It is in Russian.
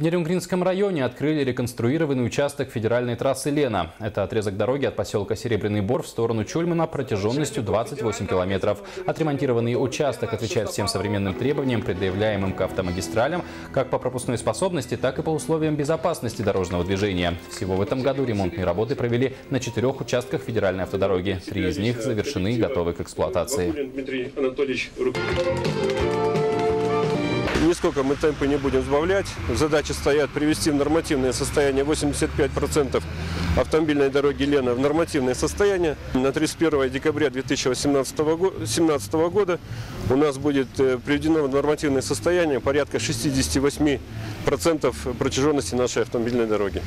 В Нерюнгринском районе открыли реконструированный участок федеральной трассы Лена. Это отрезок дороги от поселка Серебряный Бор в сторону Чульмана протяженностью 28 километров. Отремонтированный участок отвечает всем современным требованиям, предъявляемым к автомагистралям, как по пропускной способности, так и по условиям безопасности дорожного движения. Всего в этом году ремонтные работы провели на четырех участках федеральной автодороги. Три из них завершены и готовы к эксплуатации. Дмитрий Анатольевич Нисколько мы темпы не будем сбавлять. Задачи стоят привести в нормативное состояние 85% автомобильной дороги Лена в нормативное состояние. На 31 декабря 2017 года у нас будет э, приведено в нормативное состояние порядка 68% протяженности нашей автомобильной дороги.